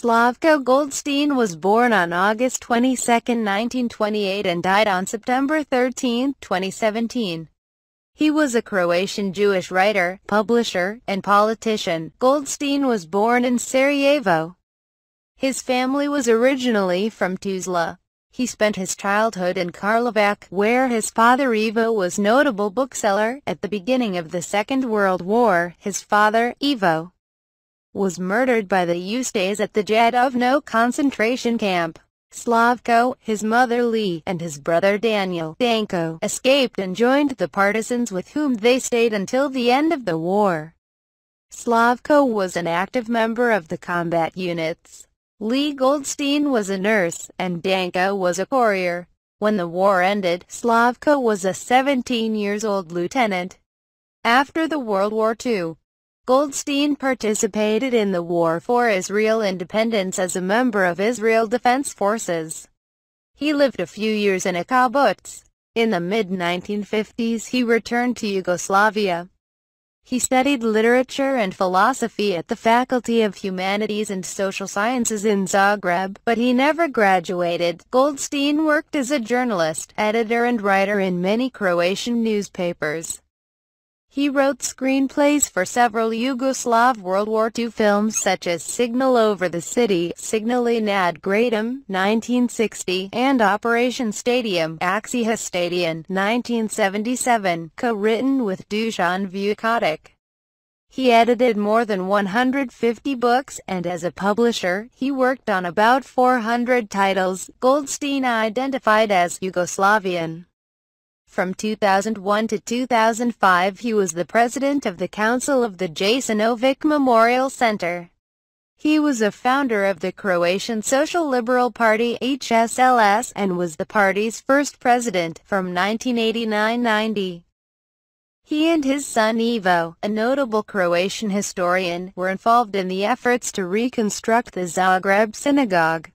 Slavko Goldstein was born on August 22, 1928 and died on September 13, 2017. He was a Croatian Jewish writer, publisher, and politician. Goldstein was born in Sarajevo. His family was originally from Tuzla. He spent his childhood in Karlovac, where his father Ivo was notable bookseller. At the beginning of the Second World War, his father, Ivo, was murdered by the Ustase at the Jadovno concentration camp. Slavko, his mother Lee, and his brother Daniel Danko escaped and joined the partisans with whom they stayed until the end of the war. Slavko was an active member of the combat units. Lee Goldstein was a nurse, and Danko was a courier. When the war ended, Slavko was a 17-years-old lieutenant. After the World War II, Goldstein participated in the war for Israel independence as a member of Israel Defense Forces. He lived a few years in a kibbutz. In the mid-1950s he returned to Yugoslavia. He studied literature and philosophy at the Faculty of Humanities and Social Sciences in Zagreb, but he never graduated. Goldstein worked as a journalist, editor and writer in many Croatian newspapers. He wrote screenplays for several Yugoslav World War II films such as Signal Over the City, Signali nad Gradom, 1960, and Operation Stadium, Akcija Stadion, 1977, co-written with Dusan Vukotic. He edited more than 150 books, and as a publisher, he worked on about 400 titles. Goldstein identified as Yugoslavian. From 2001 to 2005 he was the president of the Council of the Jasenovac Memorial Center. He was a founder of the Croatian Social Liberal Party HSLS and was the party's first president from 1989-90. He and his son Ivo, a notable Croatian historian, were involved in the efforts to reconstruct the Zagreb synagogue.